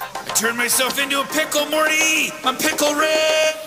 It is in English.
I turned myself into a pickle, Morty! I'm Pickle red.